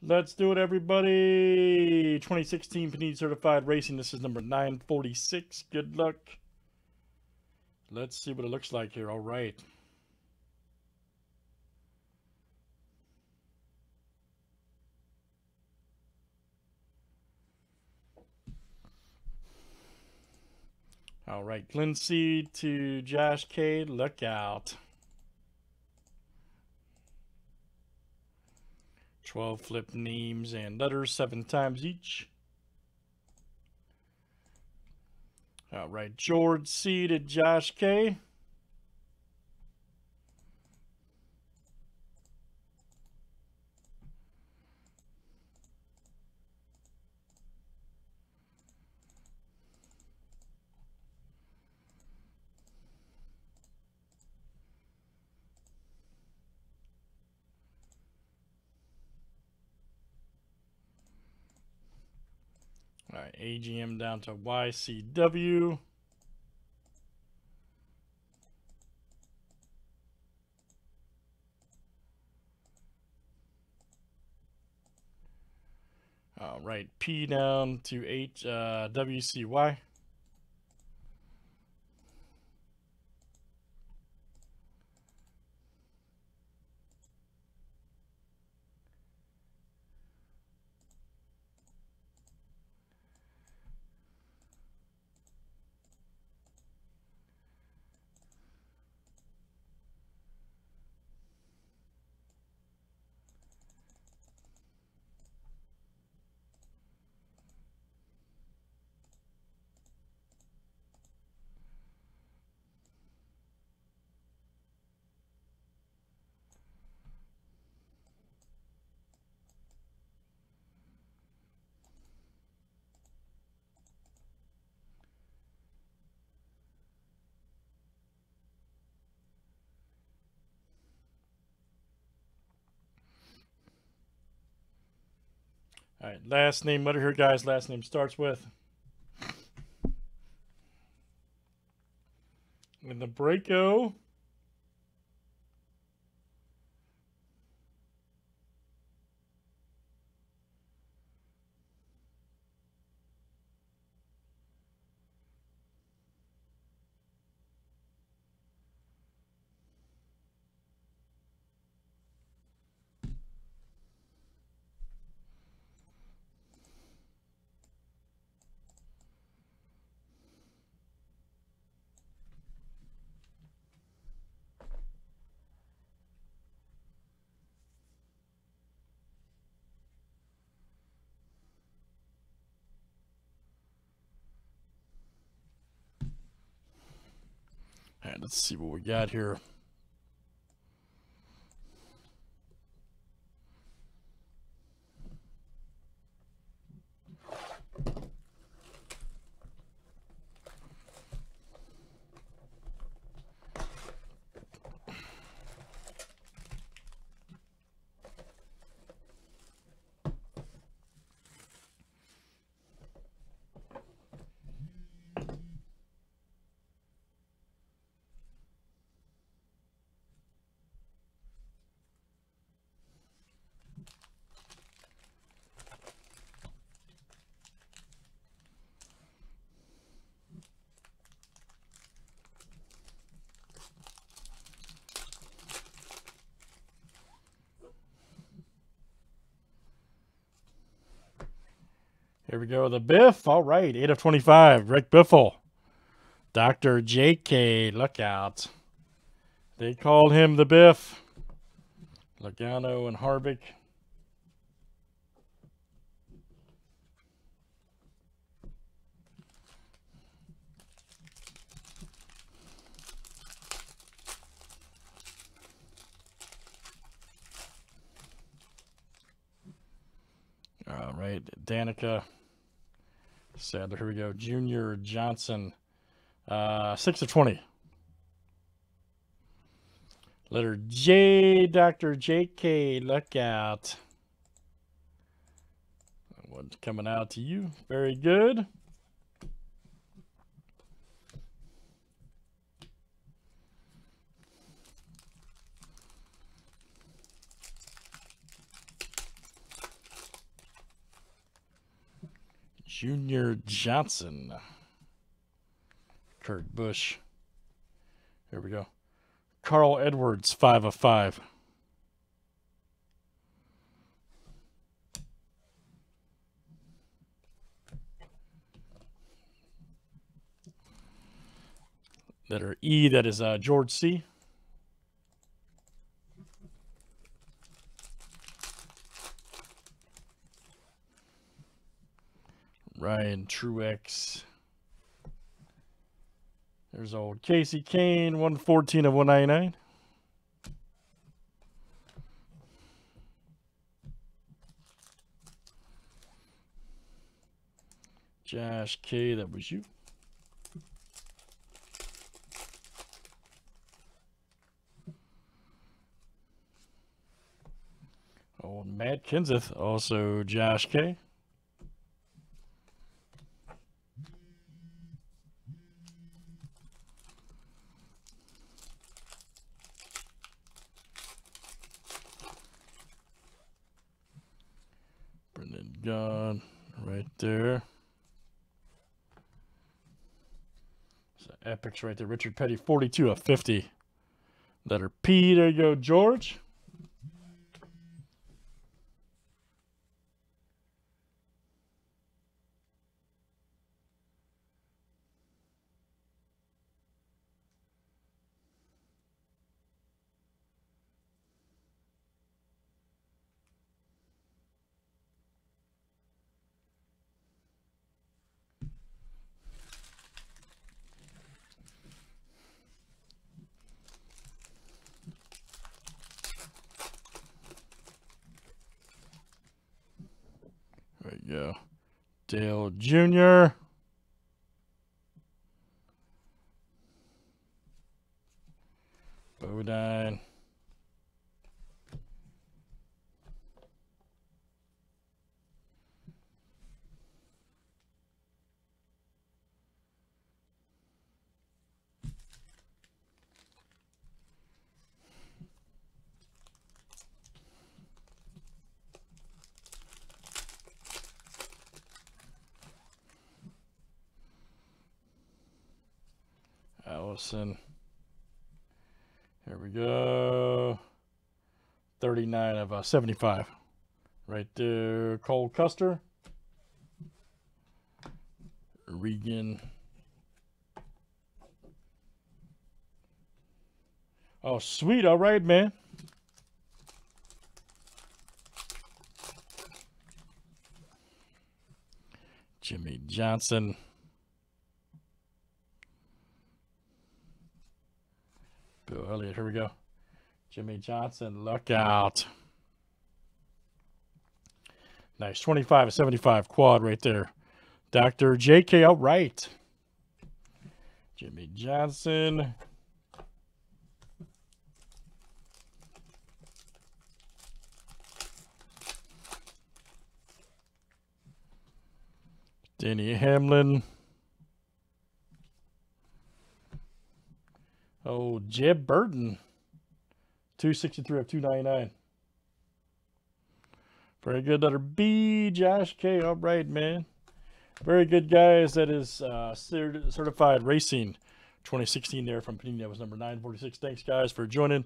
Let's do it, everybody. 2016 Panini Certified Racing. This is number 946. Good luck. Let's see what it looks like here. All right. All right, Glenn C to Josh K. Look out. 12 flip names and letters, seven times each. All right, George C to Josh K. All right, AGM down to YCW. All right, P down to H, uh, WCY. All right, last name, letter here, guys. Last name starts with. In the Breako. Let's see what we got here. Here we go. The Biff. All right. 8 of 25. Greg Biffle. Dr. J.K. Look out. They called him the Biff. Logano and Harvick. All right. Danica. Sadler, here we go. Junior Johnson, uh, 6 of 20. Letter J, Dr. J.K., look out. What's coming out to you? Very good. Junior Johnson. Kurt Busch. Here we go. Carl Edwards, 5 of 5. Letter E, that is uh, George C. Ryan Truex. There's old Kasey Kahne, 114 of 199. Josh K, that was you. Old Matt Kenseth, also Josh K. Brendan Gaughan right there. So epics right there. Richard Petty, 42 of 50. Letter P. There you go, George. You go. Dale Jr. Bodine. Allison. Here we go. 39 of uh, 75. Right there. Cole Custer. Ragan. Oh, sweet. All right, man. Jimmie Johnson. Bill Elliott. Here we go. Jimmie Johnson, look out. Nice. 25 75 quad right there. Dr. J.K. outright. Jimmie Johnson. Denny Hamlin. Oh, Jeb Burton. 263 of 299. Very good. Letter B, Josh K. All right, man. Very good, guys. That is uh, certified racing 2016 there from Panini. That was number 946. Thanks, guys, for joining.